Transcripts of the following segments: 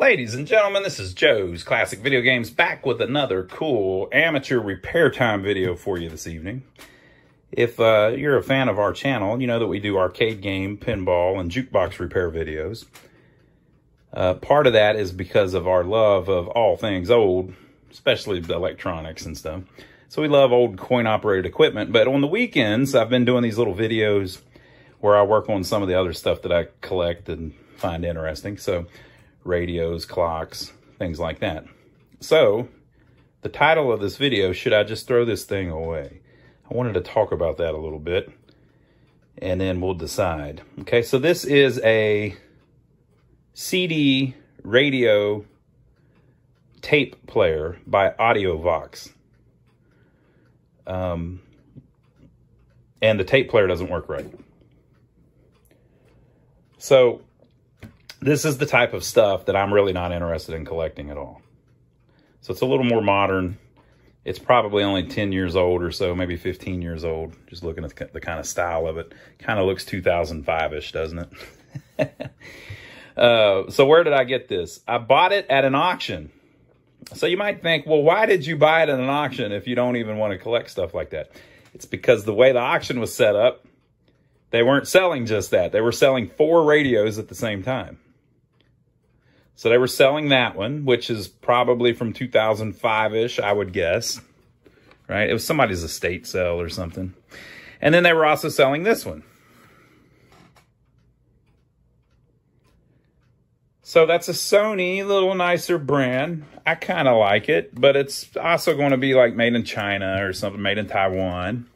Ladies and gentlemen, this is Joe's Classic Video Games back with another cool amateur repair time video for you this evening. If uh, you're a fan of our channel, you know that we do arcade game, pinball, and jukebox repair videos. Uh, part of that is because of our love of all things old, especially the electronics and stuff. So we love old coin-operated equipment, but on the weekends, I've been doing these little videos where I work on some of the other stuff that I collect and find interesting. So radios, clocks, things like that. So the title of this video, Should I Just Throw This Thing Away? I wanted to talk about that a little bit and then we'll decide. Okay, so this is a CD radio tape player by Audiovox. Um, and the tape player doesn't work right. So this is the type of stuff that I'm really not interested in collecting at all. So it's a little more modern. It's probably only 10 years old or so, maybe 15 years old. Just looking at the, kind of style of it. Kind of looks 2005-ish, doesn't it? uh, so where did I get this? I bought it at an auction. So you might think, well, why did you buy it at an auction if you don't even want to collect stuff like that? It's because the way the auction was set up, they weren't selling just that. They were selling four radios at the same time. So they were selling that one, which is probably from 2005-ish, I would guess. Right? It was somebody's estate sale or something. And then they were also selling this one. So that's a Sony, little nicer brand. I kind of like it, but it's also going to be like made in China or something, made in Taiwan.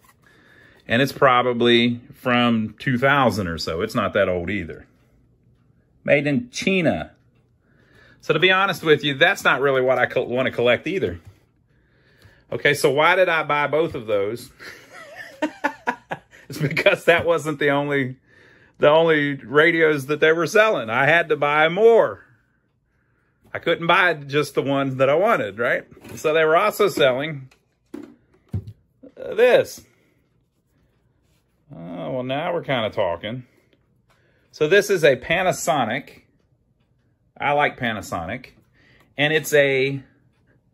And it's probably from 2000 or so. It's not that old either. Made in China. So to be honest with you, that's not really what I want to collect either. Okay, so why did I buy both of those? it's because that wasn't the only the only radios that they were selling. I had to buy more. I couldn't buy just the ones that I wanted, right? So they were also selling uh, this. Oh, well, now we're kind of talking. So this is a Panasonic. I like Panasonic. And it's a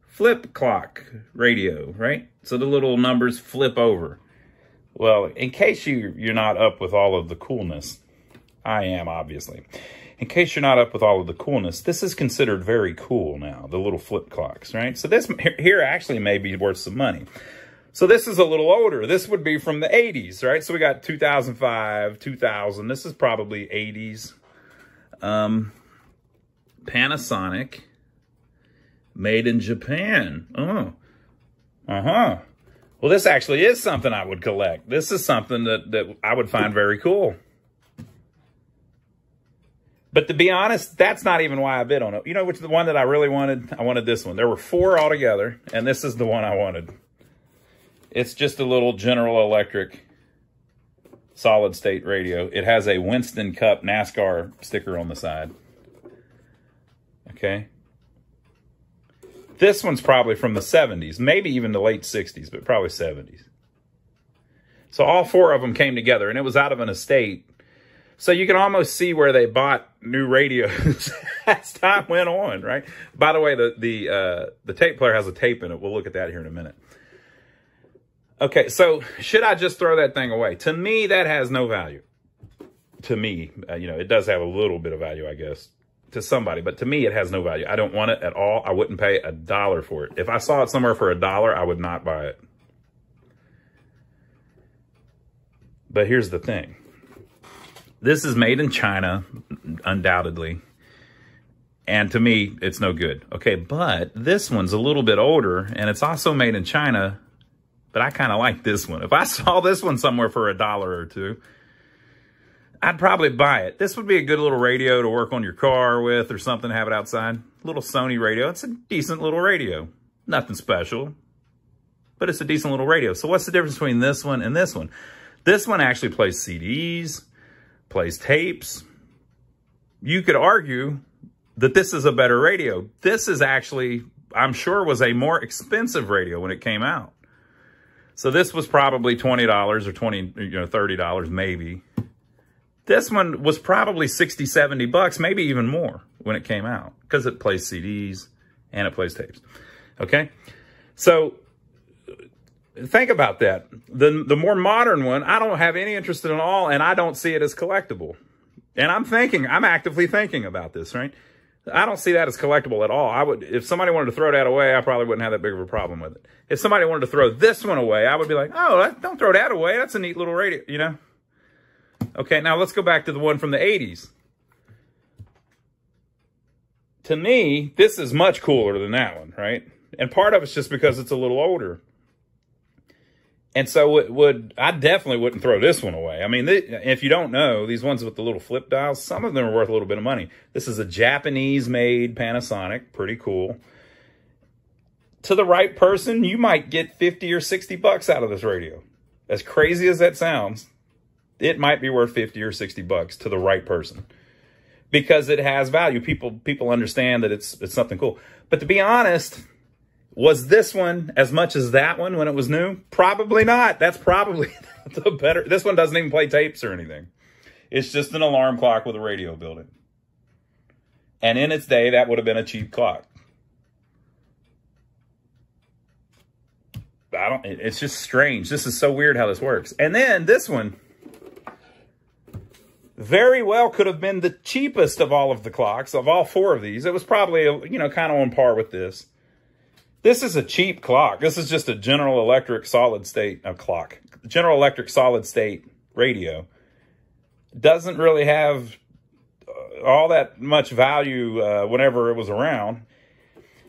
flip clock radio, right? So the little numbers flip over. Well, in case you, you're not up with all of the coolness, I am, obviously. In case you're not up with all of the coolness, this is considered very cool now, the little flip clocks, right? So this here actually may be worth some money. So this is a little older. This would be from the 80s, right? So we got 2005, 2000. This is probably 80s. Um, Panasonic, made in Japan. Oh, uh-huh. Well, this actually is something I would collect. This is something that, that I would find very cool. But to be honest, that's not even why I bid on it. You know which the one that I really wanted? I wanted this one. There were four altogether, and this is the one I wanted. It's just a little General Electric solid state radio. It has a Winston Cup NASCAR sticker on the side. Okay. This one's probably from the 70s, maybe even the late 60s, but probably 70s. So all four of them came together, and it was out of an estate. So you can almost see where they bought new radios as time went on, right? By the way, the the uh, the tape player has a tape in it. We'll look at that here in a minute. Okay, so should I just throw that thing away? To me, that has no value. To me, uh, you know, it does have a little bit of value, I guess to somebody, but to me, it has no value. I don't want it at all. I wouldn't pay a dollar for it. If I saw it somewhere for a dollar, I would not buy it. But here's the thing. This is made in China, undoubtedly. And to me, it's no good. Okay, but this one's a little bit older, and it's also made in China, but I kind of like this one. If I saw this one somewhere for a dollar or two, I'd probably buy it. This would be a good little radio to work on your car with or something, have it outside. Little Sony radio. It's a decent little radio. Nothing special, but it's a decent little radio. So what's the difference between this one and this one? This one actually plays CDs, plays tapes. You could argue that this is a better radio. This is actually, I'm sure, was a more expensive radio when it came out. So this was probably $20 or 20, you know, $30 maybe. This one was probably 60, 70 bucks, maybe even more when it came out because it plays CDs and it plays tapes. Okay. So think about that. The, the more modern one, I don't have any interest in at all, and I don't see it as collectible. And I'm thinking, I'm actively thinking about this, right? I don't see that as collectible at all. I would, if somebody wanted to throw that away, I probably wouldn't have that big of a problem with it. If somebody wanted to throw this one away, I would be like, oh, don't throw that away. That's a neat little radio, you know? Okay, now let's go back to the one from the 80s. To me, this is much cooler than that one, right? And part of it's just because it's a little older. And so it would, I definitely wouldn't throw this one away. I mean, if you don't know, these ones with the little flip dials, some of them are worth a little bit of money. This is a Japanese made Panasonic, pretty cool. To the right person, you might get 50 or 60 bucks out of this radio. As crazy as that sounds, it might be worth 50 or 60 bucks to the right person because it has value. People, people understand that it's, it's something cool. But to be honest, was this one as much as that one when it was new? Probably not. That's probably the better. This one doesn't even play tapes or anything. It's just an alarm clock with a radio built-in. And in its day, that would have been a cheap clock. I don't, it's just strange. This is so weird how this works. And then this one very well could have been the cheapest of all of the clocks, of all four of these. It was probably, you know, kind of on par with this. This is a cheap clock. This is just a General Electric solid state a clock. General Electric solid state radio. Doesn't really have uh, all that much value uh, whenever it was around.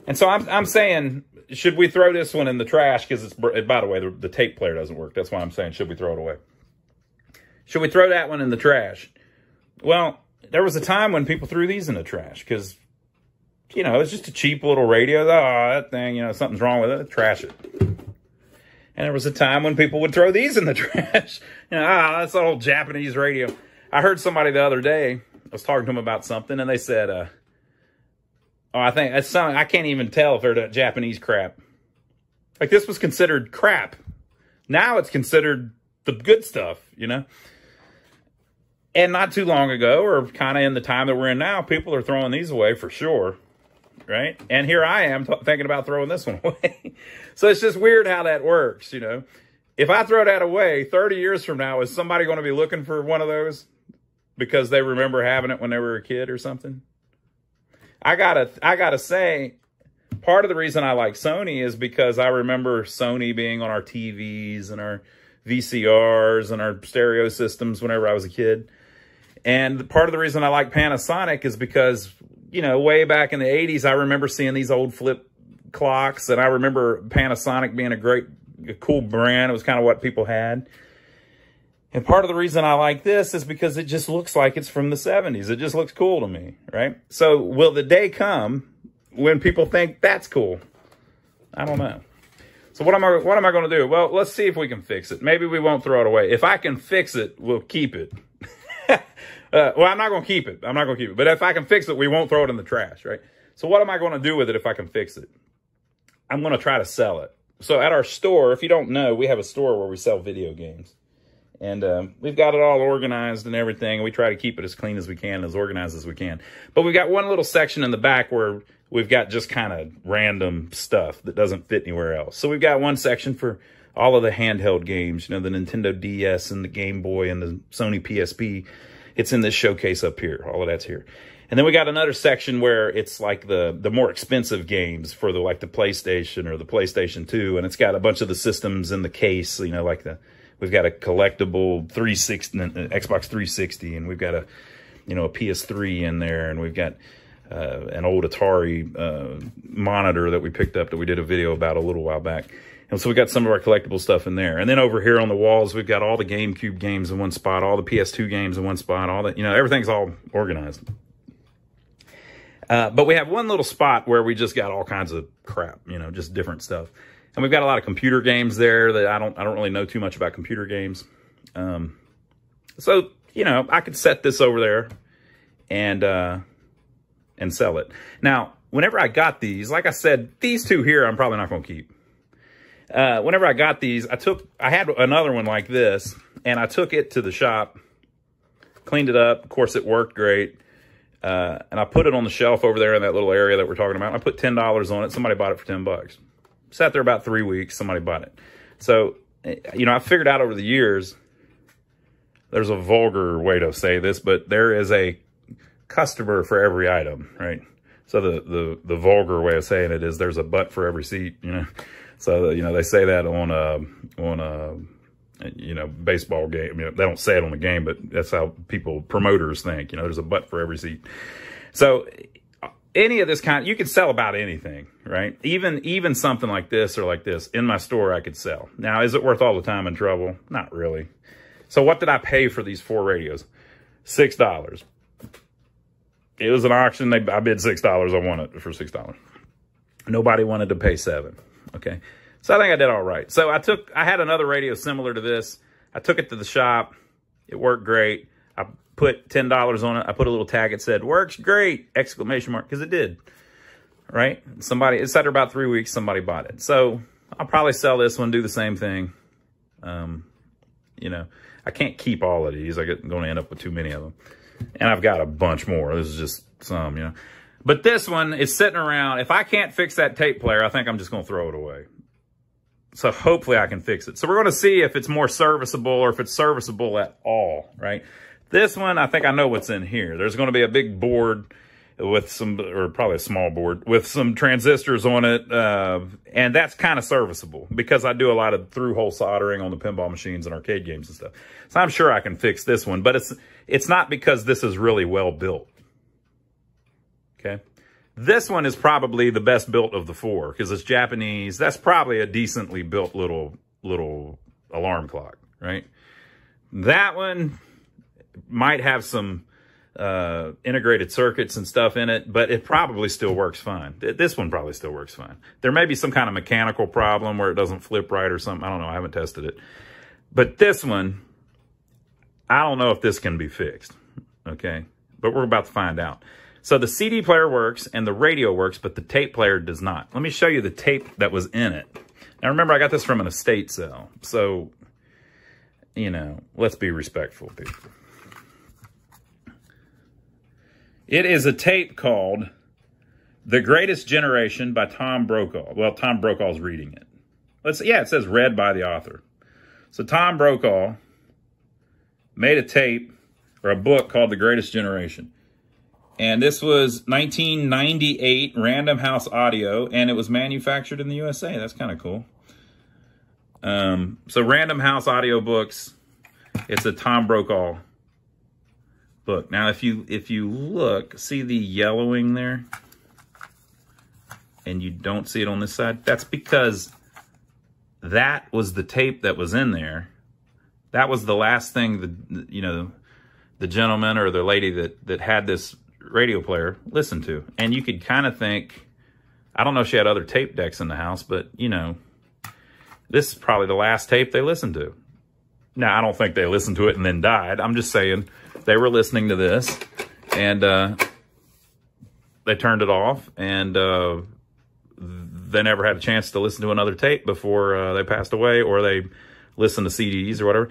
And so I'm, I'm saying, should we throw this one in the trash? Because it's, by the way, the, the tape player doesn't work. That's why I'm saying, should we throw it away? Should we throw that one in the trash? Well, there was a time when people threw these in the trash because you know, it's just a cheap little radio. Oh, that thing, you know, something's wrong with it. Trash it. And there was a time when people would throw these in the trash. you know, ah, that's old Japanese radio. I heard somebody the other day, I was talking to them about something, and they said, uh, oh, I think that's something, I can't even tell if they're Japanese crap. Like, this was considered crap. Now it's considered the good stuff, you know? And not too long ago, or kind of in the time that we're in now, people are throwing these away for sure right? And here I am thinking about throwing this one away. so it's just weird how that works, you know. If I throw that away 30 years from now, is somebody going to be looking for one of those because they remember having it when they were a kid or something? I gotta, I gotta say, part of the reason I like Sony is because I remember Sony being on our TVs and our VCRs and our stereo systems whenever I was a kid. And part of the reason I like Panasonic is because you know, way back in the 80s, I remember seeing these old flip clocks, and I remember Panasonic being a great, a cool brand. It was kind of what people had. And part of the reason I like this is because it just looks like it's from the 70s. It just looks cool to me, right? So will the day come when people think that's cool? I don't know. So what am I what am I going to do? Well, let's see if we can fix it. Maybe we won't throw it away. If I can fix it, we'll keep it. Uh, well, I'm not going to keep it. I'm not going to keep it. But if I can fix it, we won't throw it in the trash, right? So what am I going to do with it if I can fix it? I'm going to try to sell it. So at our store, if you don't know, we have a store where we sell video games. And um, we've got it all organized and everything. We try to keep it as clean as we can, as organized as we can. But we've got one little section in the back where we've got just kind of random stuff that doesn't fit anywhere else. So we've got one section for all of the handheld games, you know, the Nintendo DS and the Game Boy and the Sony PSP. It's in this showcase up here. All of that's here. And then we got another section where it's like the the more expensive games for the like the PlayStation or the PlayStation 2 and it's got a bunch of the systems in the case, you know, like the we've got a collectible 360 uh, Xbox 360 and we've got a you know, a PS3 in there and we've got uh, an old Atari uh, monitor that we picked up that we did a video about a little while back. And so we got some of our collectible stuff in there. And then over here on the walls, we've got all the GameCube games in one spot, all the PS2 games in one spot, all that, you know, everything's all organized. Uh, but we have one little spot where we just got all kinds of crap, you know, just different stuff. And we've got a lot of computer games there that I don't, I don't really know too much about computer games. Um, so, you know, I could set this over there and, uh, and sell it. Now, whenever I got these, like I said, these two here, I'm probably not going to keep uh, whenever I got these, I took, I had another one like this, and I took it to the shop, cleaned it up. Of course, it worked great. Uh, and I put it on the shelf over there in that little area that we're talking about. I put $10 on it. Somebody bought it for 10 bucks. Sat there about three weeks. Somebody bought it. So, eh, you know, I figured out over the years, there's a vulgar way to say this, but there is a customer for every item, right? So the, the, the vulgar way of saying it is there's a butt for every seat, you know? So, you know, they say that on a, on a, you know, baseball game. I mean, they don't say it on the game, but that's how people, promoters think, you know, there's a butt for every seat. So any of this kind, you can sell about anything, right? Even, even something like this or like this in my store, I could sell. Now, is it worth all the time and trouble? Not really. So what did I pay for these four radios? $6. It was an auction. They, I bid $6. I won it for $6. Nobody wanted to pay seven. Okay. So I think I did all right. So I took, I had another radio similar to this. I took it to the shop. It worked great. I put $10 on it. I put a little tag. It said, works great, exclamation mark, because it did, right? Somebody, it sat there about three weeks. Somebody bought it. So I'll probably sell this one, do the same thing. Um, you know, I can't keep all of these. I'm going to end up with too many of them. And I've got a bunch more. This is just some, you know. But this one is sitting around. If I can't fix that tape player, I think I'm just going to throw it away. So hopefully I can fix it. So we're going to see if it's more serviceable or if it's serviceable at all, right? This one, I think I know what's in here. There's going to be a big board with some, or probably a small board, with some transistors on it. Uh, and that's kind of serviceable because I do a lot of through-hole soldering on the pinball machines and arcade games and stuff. So I'm sure I can fix this one, but it's, it's not because this is really well built. Okay. This one is probably the best built of the four because it's Japanese. That's probably a decently built little, little alarm clock, right? That one might have some uh, integrated circuits and stuff in it, but it probably still works fine. This one probably still works fine. There may be some kind of mechanical problem where it doesn't flip right or something. I don't know. I haven't tested it. But this one, I don't know if this can be fixed. Okay. But we're about to find out. So the CD player works and the radio works, but the tape player does not. Let me show you the tape that was in it. Now remember, I got this from an estate sale. So, you know, let's be respectful, people. It is a tape called The Greatest Generation by Tom Brokaw. Well, Tom Brokaw's reading it. Let's yeah, it says read by the author. So Tom Brokaw made a tape or a book called The Greatest Generation. And this was 1998 Random House Audio, and it was manufactured in the USA. That's kind of cool. Um, so Random House Audio Books, it's a Tom Brokaw Now, if you if you look, see the yellowing there? And you don't see it on this side? That's because that was the tape that was in there. That was the last thing the you know the gentleman or the lady that that had this radio player listened to. And you could kind of think, I don't know if she had other tape decks in the house, but you know, this is probably the last tape they listened to. Now, I don't think they listened to it and then died. I'm just saying they were listening to this and uh, they turned it off and uh, they never had a chance to listen to another tape before uh, they passed away or they listened to CDs or whatever.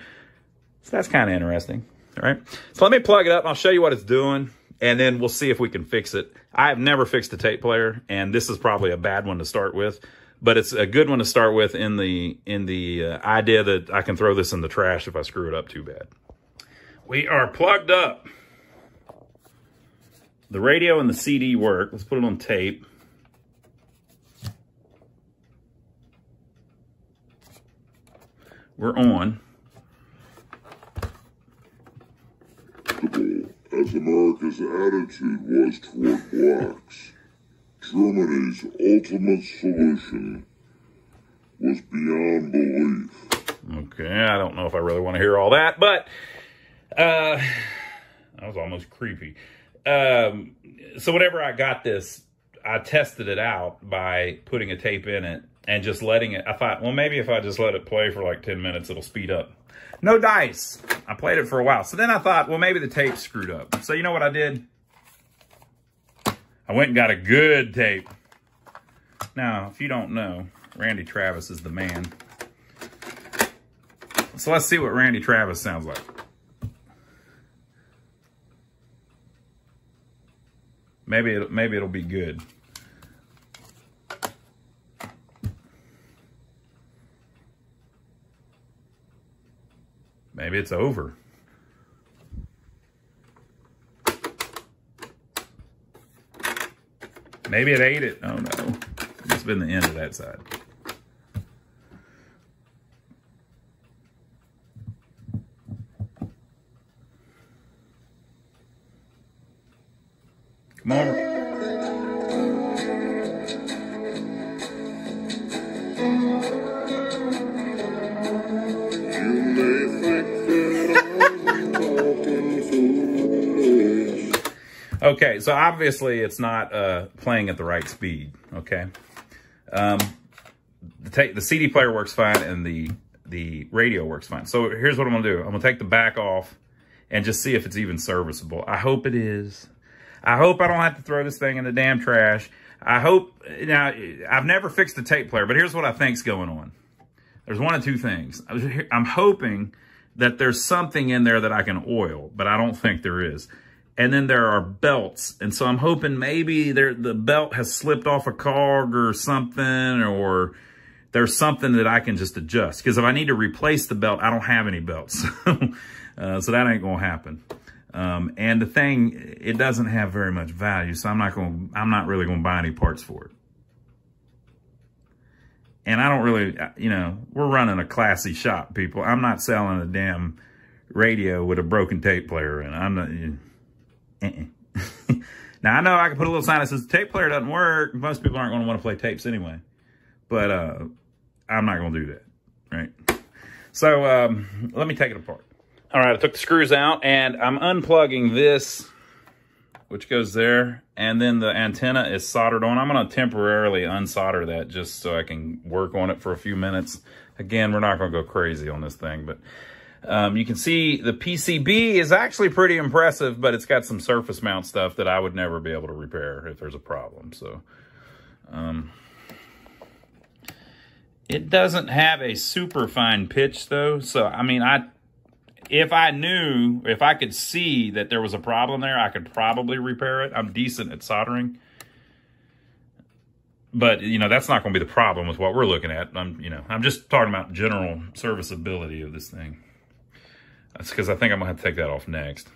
So that's kind of interesting. All right. So let me plug it up. And I'll show you what it's doing and then we'll see if we can fix it. I have never fixed a tape player and this is probably a bad one to start with but it's a good one to start with in the in the uh, idea that I can throw this in the trash if I screw it up too bad. We are plugged up. The radio and the CD work. Let's put it on tape. We're on. As America's attitude was toward blacks, Germany's ultimate solution was beyond belief. Okay, I don't know if I really want to hear all that, but uh, that was almost creepy. Um, so whenever I got this, I tested it out by putting a tape in it and just letting it. I thought, well, maybe if I just let it play for like 10 minutes, it'll speed up. No dice. I played it for a while. So then I thought, well, maybe the tape screwed up. So you know what I did? I went and got a good tape. Now, if you don't know, Randy Travis is the man. So let's see what Randy Travis sounds like. Maybe it, maybe it'll be good. Maybe it's over. Maybe it ate it. Oh no. It's been the end of that side. So obviously it's not uh, playing at the right speed. Okay, um, the the CD player works fine and the the radio works fine. So here's what I'm gonna do. I'm gonna take the back off and just see if it's even serviceable. I hope it is. I hope I don't have to throw this thing in the damn trash. I hope now I've never fixed the tape player, but here's what I think's going on. There's one of two things. I'm hoping that there's something in there that I can oil, but I don't think there is. And then there are belts. And so I'm hoping maybe there the belt has slipped off a cog or something, or there's something that I can just adjust. Because if I need to replace the belt, I don't have any belts. uh, so that ain't going to happen. Um, and the thing, it doesn't have very much value, so I'm not going. I'm not really going to buy any parts for it. And I don't really, you know, we're running a classy shop, people. I'm not selling a damn radio with a broken tape player it. I'm not. Uh-uh. now I know I can put a little sign that says tape player doesn't work. Most people aren't going to want to play tapes anyway, but uh, I'm not going to do that, right? So um, let me take it apart. All right, I took the screws out and I'm unplugging this, which goes there, and then the antenna is soldered on. I'm going to temporarily unsolder that just so I can work on it for a few minutes. Again, we're not going to go crazy on this thing, but um, you can see the PCB is actually pretty impressive, but it's got some surface mount stuff that I would never be able to repair if there's a problem. So, um, it doesn't have a super fine pitch though. So, I mean, I, if I knew, if I could see that there was a problem there, I could probably repair it. I'm decent at soldering. But, you know, that's not going to be the problem with what we're looking at. I'm, you know, I'm just talking about general serviceability of this thing. That's because I think I'm going to have to take that off next.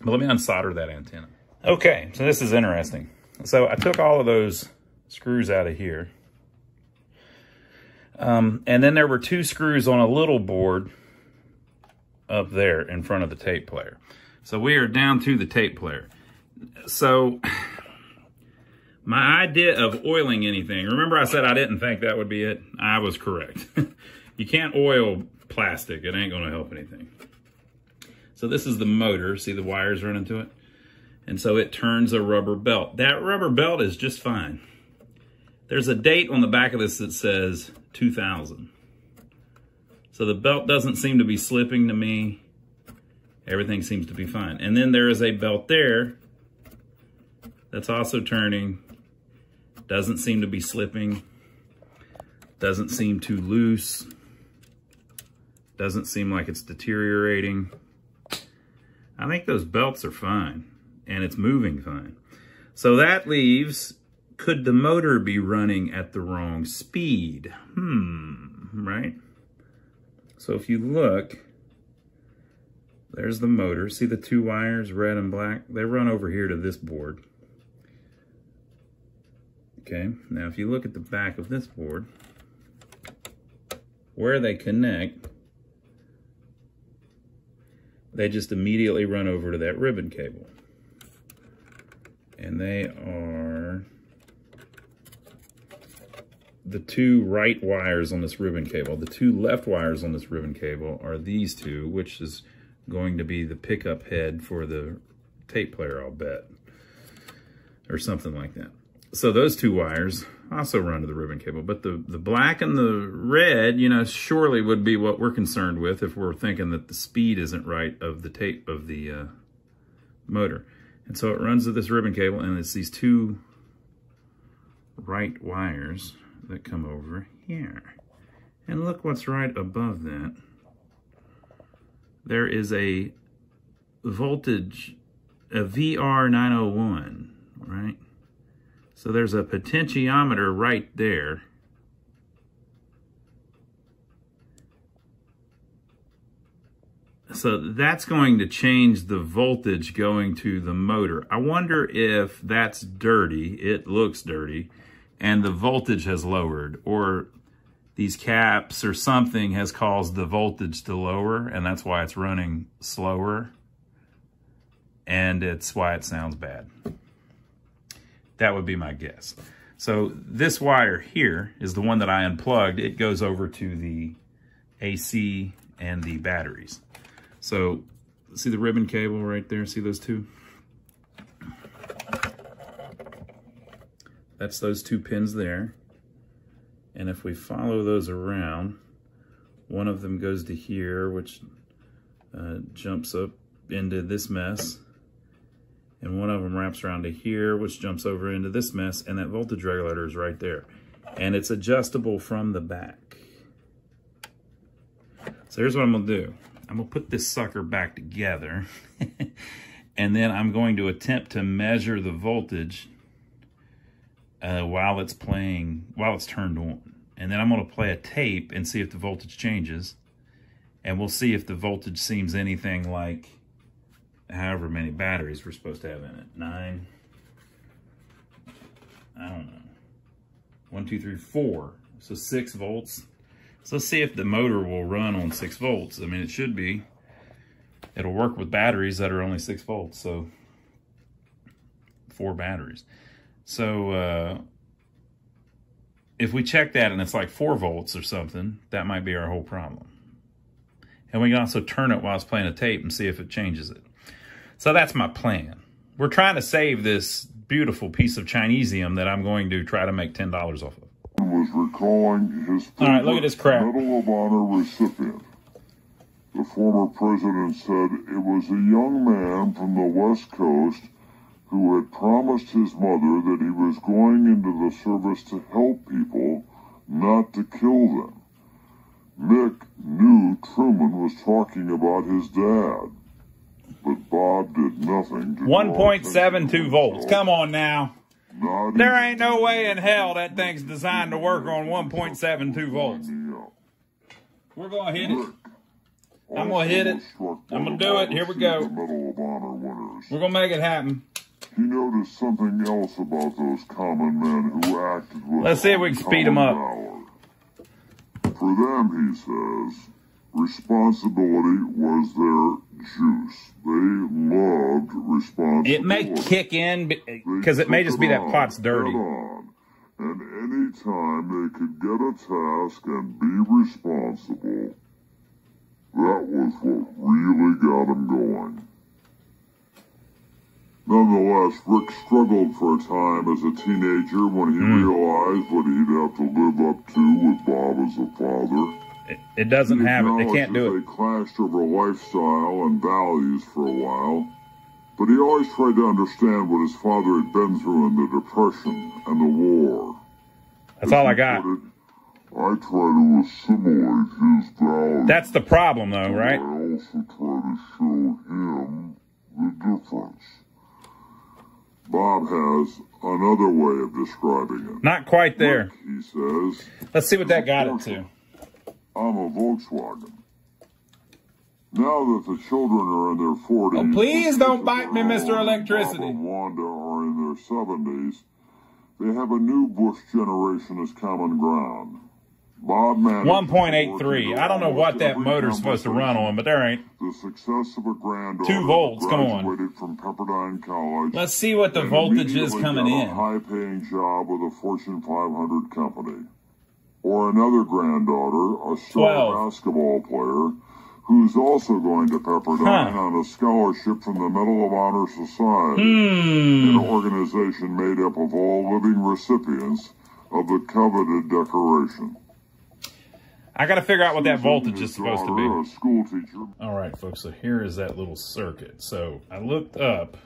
But let me unsolder that antenna. Okay, so this is interesting. So I took all of those screws out of here. Um, and then there were two screws on a little board up there in front of the tape player. So we are down to the tape player. So my idea of oiling anything, remember I said I didn't think that would be it? I was correct. you can't oil plastic. It ain't going to help anything. So this is the motor. See the wires running to it? And so it turns a rubber belt. That rubber belt is just fine. There's a date on the back of this that says 2000. So the belt doesn't seem to be slipping to me. Everything seems to be fine. And then there is a belt there that's also turning. Doesn't seem to be slipping. Doesn't seem too loose. Doesn't seem like it's deteriorating. I think those belts are fine and it's moving fine. So that leaves, could the motor be running at the wrong speed? Hmm, right? So if you look, there's the motor. See the two wires, red and black? They run over here to this board. Okay, now if you look at the back of this board, where they connect, they just immediately run over to that ribbon cable. And they are the two right wires on this ribbon cable. The two left wires on this ribbon cable are these two, which is going to be the pickup head for the tape player, I'll bet. Or something like that. So those two wires also run to the ribbon cable. But the, the black and the red, you know, surely would be what we're concerned with if we're thinking that the speed isn't right of the tape of the uh, motor. And so it runs to this ribbon cable and it's these two right wires that come over here. And look what's right above that. There is a voltage, a VR901 right? So there's a potentiometer right there. So that's going to change the voltage going to the motor. I wonder if that's dirty, it looks dirty, and the voltage has lowered, or these caps or something has caused the voltage to lower, and that's why it's running slower, and it's why it sounds bad. That would be my guess. So this wire here is the one that I unplugged. It goes over to the AC and the batteries. So see the ribbon cable right there? See those two? That's those two pins there. And if we follow those around, one of them goes to here, which uh, jumps up into this mess. And one of them wraps around to here, which jumps over into this mess. And that voltage regulator is right there. And it's adjustable from the back. So here's what I'm gonna do. I'm gonna put this sucker back together and then I'm going to attempt to measure the voltage uh, while it's playing, while it's turned on. And then I'm gonna play a tape and see if the voltage changes. And we'll see if the voltage seems anything like however many batteries we're supposed to have in it. Nine, I don't know. One, two, three, four. So six volts. So let's see if the motor will run on six volts. I mean, it should be. It'll work with batteries that are only six volts. So four batteries. So uh, if we check that and it's like four volts or something, that might be our whole problem. And we can also turn it while it's playing a tape and see if it changes it. So that's my plan. We're trying to save this beautiful piece of Chinesium that I'm going to try to make $10 off of. was recalling his All right, look at this crap. Medal of Honor recipient. The former president said it was a young man from the West Coast who had promised his mother that he was going into the service to help people, not to kill them. Mick knew Truman was talking about his dad, but Bob did nothing to draw attention to 1.72 volts. Come on now. Not There ain't no way in hell that thing's designed to work on 1.72 volts. We're going to hit it. I'm gonna hit it. I'm gonna do it. Here we go. the Medal of Honor winners. We're going to make it happen. He noticed something else about those common men who acted with Let's see if we can speed 'em up. For them, he says, responsibility was their juice. They loved responsibility. It may kick in because it may just be that pot's dirty. And any time they could get a task and be responsible, that was what really got them going. Nonetheless, Rick struggled for a time as a teenager when he Hmm. realized what he'd have to live up to with Bob as a father. It, it doesn't have it. They can't do it. They clashed over lifestyle and values for a while, but he always tried to understand what his father had been through in the Depression and the war. That's all I got. it, I try to assimilate his values. That's the problem, though, right? I also try to show him the difference. Bob has another way of describing it. Not quite there. Look, he says, Let's see what that got it to. I'm a Volkswagen. Now that the children are in their 40s, Oh, please don't bite me, Mr. Electricity. And Wanda are in their 70s. They have a new Bush generation as common ground. Bob managed 1.83. I don't know what that motor's supposed to run on, but there ain't. The success of a granddaughter Two volts, come on. from Pepperdine College. Let's see what the voltage is coming in. High-paying job with a Fortune 500 company. Or another granddaughter, a star 12. basketball player, who's also going to Pepperdine Huh. on a scholarship from the Medal of Honor Society, an Hmm. organization made up of all living recipients of the coveted decoration. I got to figure out what that voltage is supposed to be. School teacher. All right, folks, so here is that little circuit. So I looked up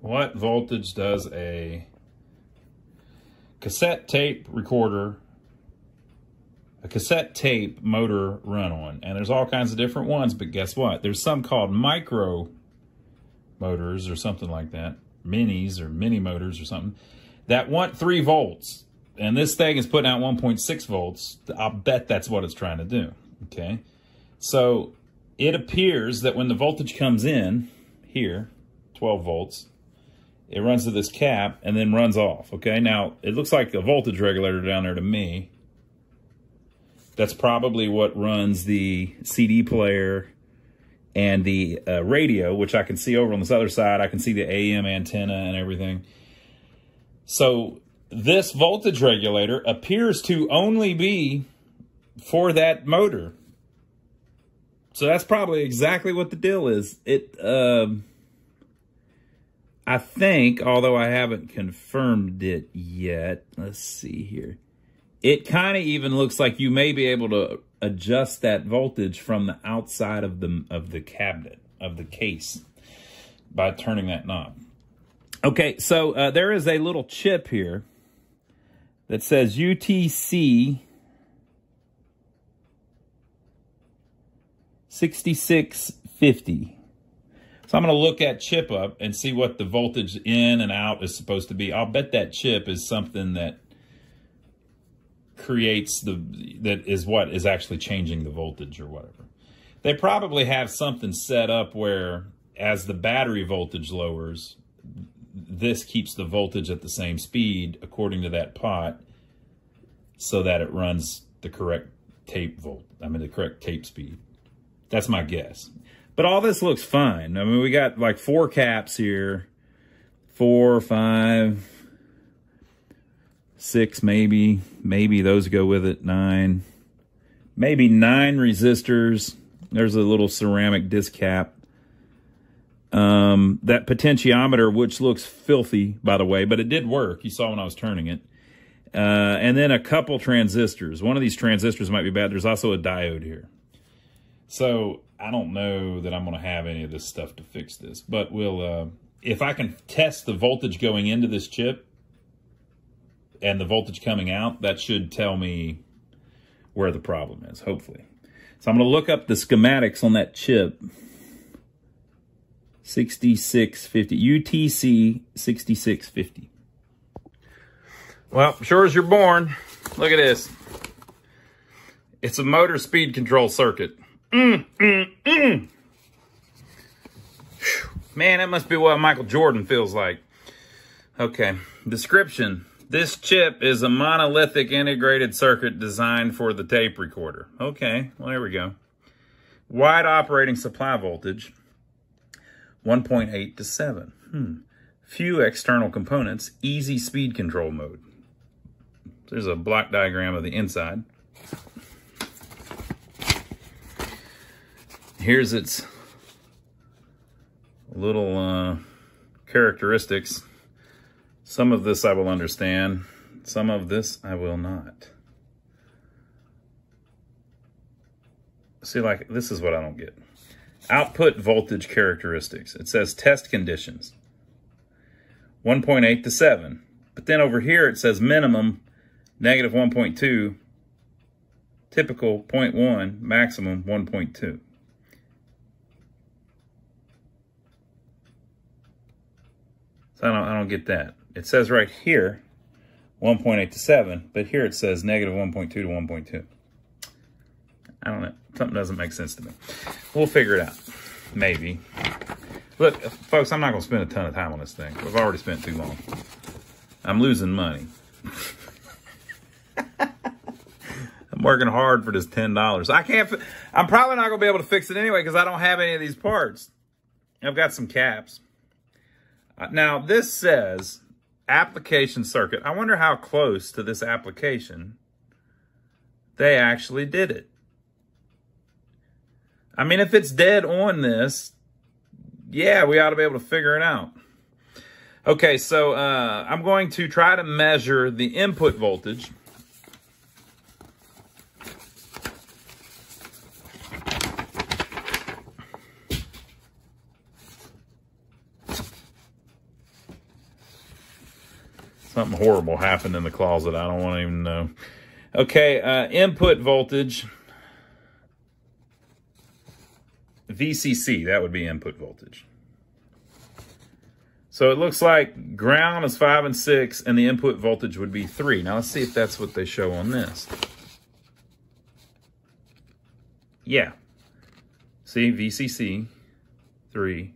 what voltage does a cassette tape recorder, a cassette tape motor run on. And there's all kinds of different ones, but guess what? There's some called micro motors or something like that. minis or mini motors or something that want three volts. And this thing is putting out 1.6 volts. I'll bet that's what it's trying to do. Okay. So it appears that when the voltage comes in here, 12 volts, it runs to this cap and then runs off. Okay. Now it looks like a voltage regulator down there to me. That's probably what runs the CD player and the uh, radio, which I can see over on this other side. I can see the AM antenna and everything. So this voltage regulator appears to only be for that motor. So that's probably exactly what the deal is. It, uh, I think, although I haven't confirmed it yet, let's see here. It kind of even looks like you may be able to adjust that voltage from the outside of the of the cabinet of the case by turning that knob. Okay, so uh, there is a little chip here that says UTC 6650. So I'm going to look at chip up and see what the voltage in and out is supposed to be. I'll bet that chip is something that creates the, that is what is actually changing the voltage or whatever. They probably have something set up where as the battery voltage lowers, this keeps the voltage at the same speed according to that pot so that it runs the correct tape volt, I mean the correct tape speed. That's my guess. But all this looks fine. I mean, we got like four caps here, four, five, six maybe. Maybe those go with it, nine. Maybe nine resistors. There's a little ceramic disc cap. Um, that potentiometer, which looks filthy, by the way, but it did work. You saw when I was turning it. Uh, and then a couple transistors. One of these transistors might be bad. There's also a diode here. So I don't know that I'm going to have any of this stuff to fix this, but we'll, uh, if I can test the voltage going into this chip, and the voltage coming out, that should tell me where the problem is, hopefully. So I'm going to look up the schematics on that chip. 6650, UTC 6650. Well, sure as you're born, look at this. It's a motor speed control circuit. Mm, mm, mm. Man, that must be what Michael Jordan feels like. Okay, description. This chip is a monolithic integrated circuit designed for the tape recorder. Okay, well, there we go. Wide operating supply voltage, 1.8 to 7. Hmm. Few external components, easy speed control mode. There's a block diagram of the inside. Here's its little uh, characteristics. Some of this I will understand. Some of this I will not. See, like, this is what I don't get. Output voltage characteristics. It says test conditions. 1.8 to 7. But then over here it says minimum negative 1.2, typical 0.1, maximum 1.2. So I don't, I don't get that. It says right here 1.8 to 7, but here it says negative 1.2 to 1.2. I don't know. Something doesn't make sense to me. We'll figure it out. Maybe. Look, folks, I'm not going to spend a ton of time on this thing. We've already spent too long. I'm losing money. I'm working hard for this $10. I can't, I'm probably not going to be able to fix it anyway because I don't have any of these parts. I've got some caps. Uh, now, this says application circuit. I wonder how close to this application they actually did it. I mean, if it's dead on this, yeah, we ought to be able to figure it out. Okay, so uh, I'm going to try to measure the input voltage. Something horrible happened in the closet. I don't want to even know. Okay, uh, input voltage. VCC, that would be input voltage. So it looks like ground is 5 and 6, and the input voltage would be 3. Now let's see if that's what they show on this. Yeah. See, VCC, 3.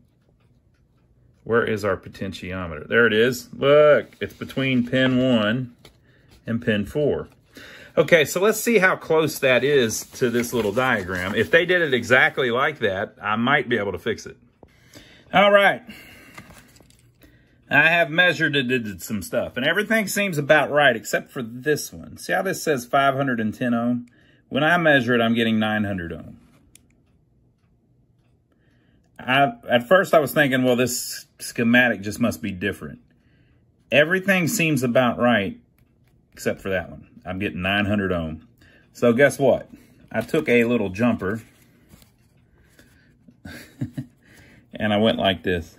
Where is our potentiometer? There it is. Look, it's between pin 1 and pin 4. Okay, so let's see how close that is to this little diagram. If they did it exactly like that, I might be able to fix it. All right. I have measured it, did some stuff, and everything seems about right except for this one. See how this says 510 ohm? When I measure it, I'm getting 900 ohm. I, at first, I was thinking, well, this schematic just must be different. Everything seems about right except for that one. I'm getting 900 ohm. So guess what? I took a little jumper and I went like this.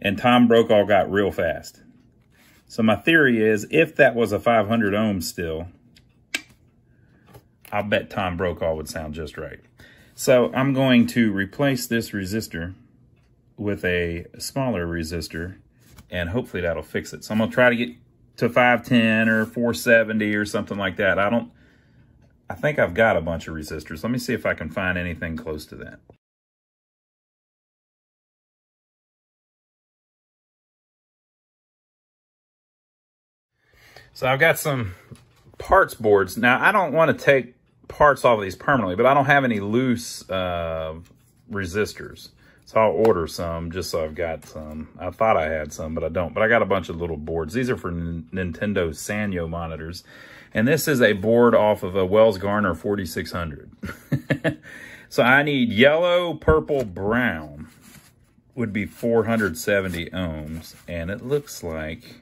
And Tom Brokaw got real fast. So my theory is if that was a 500 ohm still, I'll bet Tom Brokaw would sound just right. So I'm going to replace this resistor with a smaller resistor and hopefully that'll fix it. So I'm gonna try to get to 510 or 470 or something like that. I don't, I think I've got a bunch of resistors. Let me see if I can find anything close to that. So I've got some parts boards. Now, I don't want to take parts off of these permanently, but I don't have any loose uh, resistors. So I'll order some just so I've got some. I thought I had some, but I don't. But I got a bunch of little boards. These are for Nintendo Sanyo monitors. And this is a board off of a Wells-Gardner 4600. so I need yellow, purple, brown would be 470 ohms. And it looks like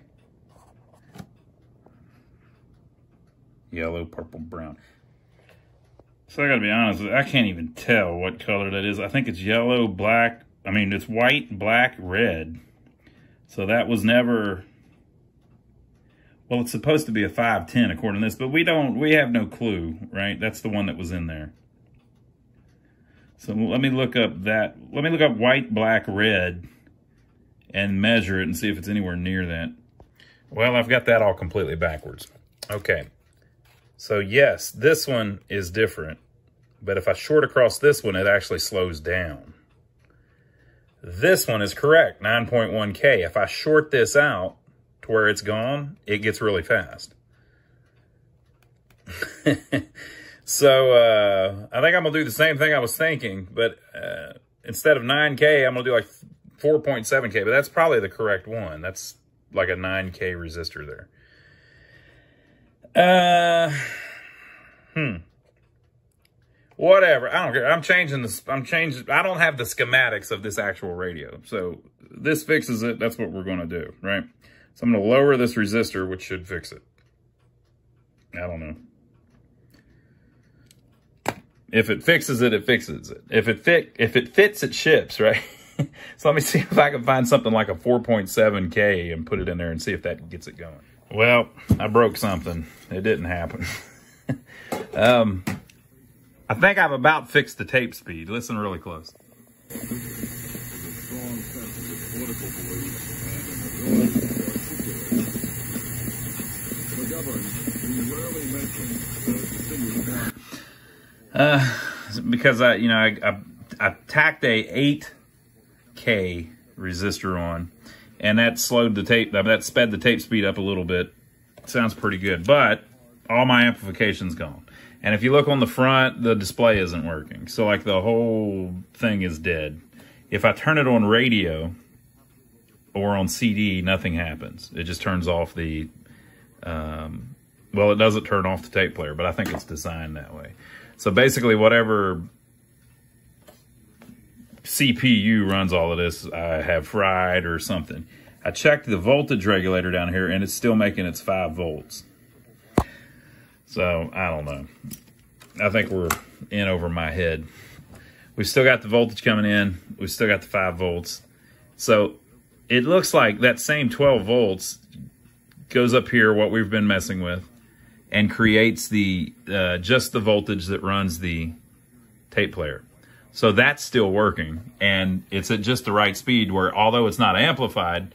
yellow, purple, brown. So I gotta be honest, I can't even tell what color that is. I think it's yellow, black. I mean, it's white, black, red. So that was never, well, it's supposed to be a 510 according to this, but we don't, we have no clue, right? That's the one that was in there. So let me look up that, let me look up white, black, red and measure it and see if it's anywhere near that. Well, I've got that all completely backwards. Okay. So yes, this one is different. But if I short across this one, it actually slows down. This one is correct, 9.1K. If I short this out to where it's gone, it gets really fast. so uh, I think I'm going to do the same thing I was thinking, but uh, instead of 9K, I'm going to do like 4.7K, but that's probably the correct one. That's like a 9K resistor there. Uh. Whatever. I don't care. I'm changing this. I'm changing. I don't have the schematics of this actual radio. So this fixes it. That's what we're going to do, right? So I'm going to lower this resistor, which should fix it. I don't know. If it fixes it, it fixes it. If it fit, if it fits, it ships, right? so let me see if I can find something like a 4.7K and put it in there and see if that gets it going. Well, I broke something. It didn't happen. um, I think I've about fixed the tape speed. Listen really close. Uh, because I, you know, I, I, I tacked a 8K resistor on, and that slowed the tape, that sped the tape speed up a little bit. Sounds pretty good, but all my amplification's gone. And if you look on the front, the display isn't working. So like the whole thing is dead. If I turn it on radio or on CD, nothing happens. It just turns off the, um, well, it doesn't turn off the tape player, but I think it's designed that way. So basically whatever CPU runs all of this, I have fried or something. I checked the voltage regulator down here and it's still making its five volts. So, I don't know. I think we're in over my head. We've still got the voltage coming in. We've still got the 5 volts. So, it looks like that same 12 volts goes up here, what we've been messing with, and creates the uh, just the voltage that runs the tape player. So that's still working. And it's at just the right speed where, although it's not amplified,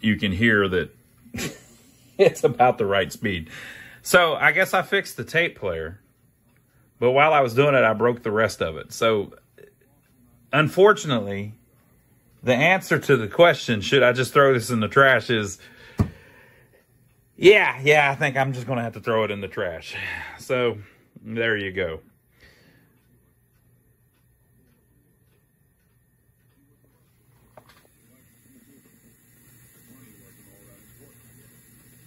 you can hear that it's about the right speed. So I guess I fixed the tape player. But while I was doing it, I broke the rest of it. So unfortunately, the answer to the question, should I just throw this in the trash, is yeah, yeah, I think I'm just going to have to throw it in the trash. So there you go.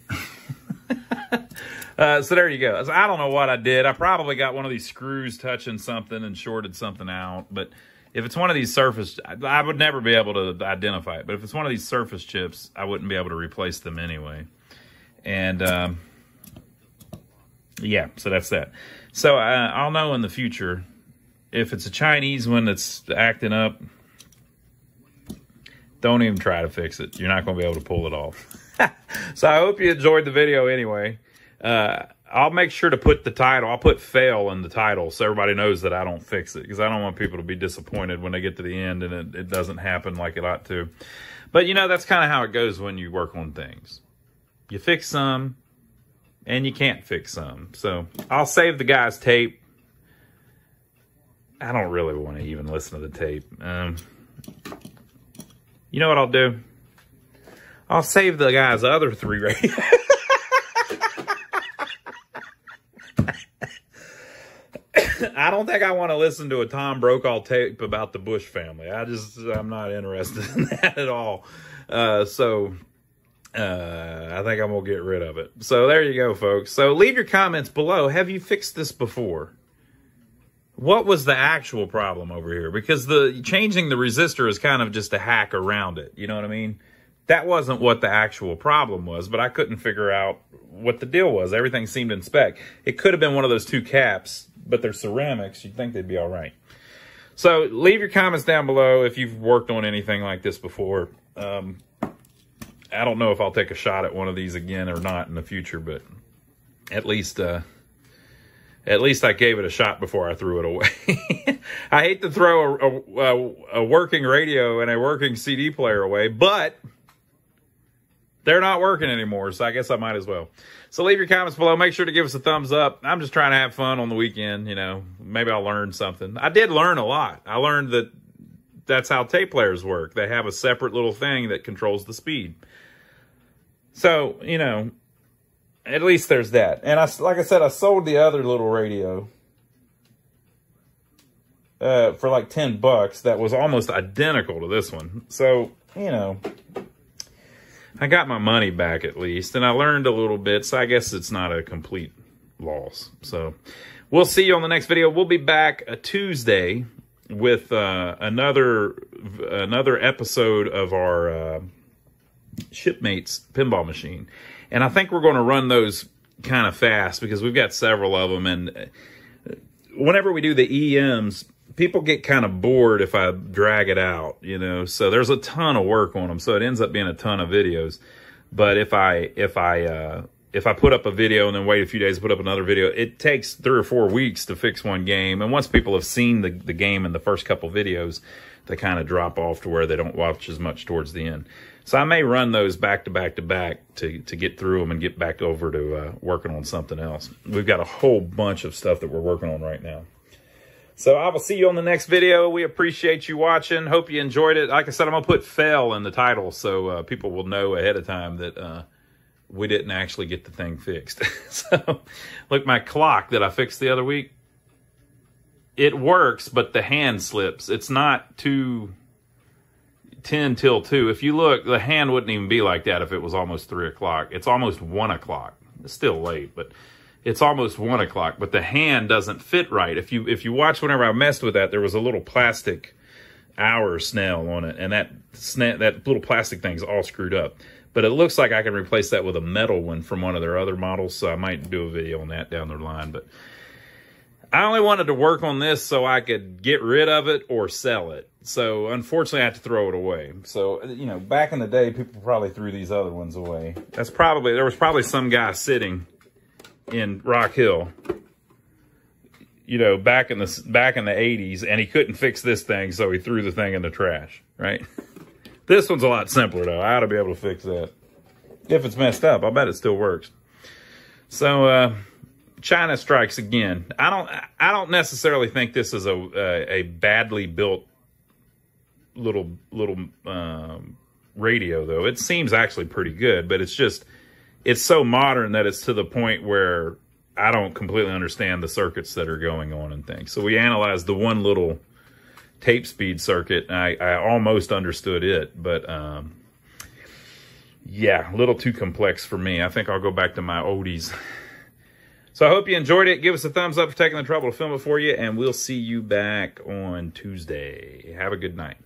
Uh, so there you go. So I don't know what I did. I probably got one of these screws touching something and shorted something out. But if it's one of these surface, I would never be able to identify it. But if it's one of these surface chips, I wouldn't be able to replace them anyway. And um, yeah, so that's that. So uh, I'll know in the future if it's a Chinese one that's acting up. Don't even try to fix it. You're not going to be able to pull it off. so I hope you enjoyed the video anyway. Uh, I'll make sure to put the title. I'll put fail in the title so everybody knows that I don't fix it because I don't want people to be disappointed when they get to the end and it, it doesn't happen like it ought to. But you know, that's kind of how it goes when you work on things. You fix some and you can't fix some. So I'll save the guy's tape. I don't really want to even listen to the tape. Um, you know what I'll do? I'll save the guy's other three radios. I don't think I want to listen to a Tom Brokaw tape about the Bush family. I just, I'm not interested in that at all. Uh, so, uh, I think I'm to get rid of it. So there you go, folks. So leave your comments below. Have you fixed this before? What was the actual problem over here? Because the changing the resistor is kind of just a hack around it. You know what I mean? That wasn't what the actual problem was, but I couldn't figure out what the deal was. Everything seemed in spec. It could have been one of those two caps but they're ceramics, you'd think they'd be all right. So leave your comments down below if you've worked on anything like this before. Um, I don't know if I'll take a shot at one of these again or not in the future, but at least uh, at least I gave it a shot before I threw it away. I hate to throw a, a, a, working radio and a working CD player away, but they're not working anymore, so I guess I might as well. So leave your comments below. Make sure to give us a thumbs up. I'm just trying to have fun on the weekend, you know. Maybe I'll learn something. I did learn a lot. I learned that that's how tape players work. They have a separate little thing that controls the speed. So, you know, at least there's that. And I, like I said, I sold the other little radio uh, for like 10 bucks that was almost identical to this one. So, you know, I got my money back at least, and I learned a little bit, so I guess it's not a complete loss. So we'll see you on the next video. We'll be back a Tuesday with uh, another another episode of our uh, shipmates pinball machine, and I think we're going to run those kind of fast because we've got several of them, and uh, whenever we do the EMs people get kind of bored if I drag it out, you know. So there's a ton of work on them. So it ends up being a ton of videos. But if I if I uh, if I put up a video and then wait a few days to put up another video, it takes three or four weeks to fix one game. And once people have seen the, the game in the first couple videos, they kind of drop off to where they don't watch as much towards the end. So I may run those back to back to back to, to get through them and get back over to uh, working on something else. We've got a whole bunch of stuff that we're working on right now. So I will see you on the next video. We appreciate you watching. Hope you enjoyed it. Like I said, I'm going to put fail in the title so uh, people will know ahead of time that uh, we didn't actually get the thing fixed. so look, my clock that I fixed the other week, it works, but the hand slips. It's not two, 10 till 2. If you look, the hand wouldn't even be like that if it was almost 3 o'clock. It's almost 1 o'clock. It's still late, but it's almost one o'clock, but the hand doesn't fit right. If you if you watch whenever I messed with that, there was a little plastic hour snail on it, and that sna- that little plastic thing's all screwed up. But it looks like I can replace that with a metal one from one of their other models, so I might do a video on that down the line. But I only wanted to work on this so I could get rid of it or sell it. So unfortunately, I had to throw it away. So, you know, back in the day, people probably threw these other ones away. That's probably, there was probably some guy sitting in Rock Hill you know, back in the back in the 80s and he couldn't fix this thing, so he threw the thing in the trash, right? This one's a lot simpler though. I ought to be able to fix that. If it's messed up, I bet it still works. So uh China strikes again. I don't I don't necessarily think this is a a, a badly built little little um, radio though. It seems actually pretty good, but it's just it's so modern that it's to the point where I don't completely understand the circuits that are going on and things. So we analyzed the one little tape speed circuit. I, I almost understood it, but um, yeah, a little too complex for me. I think I'll go back to my oldies. So I hope you enjoyed it. Give us a thumbs up for taking the trouble to film it for you, and we'll see you back on Tuesday. Have a good night.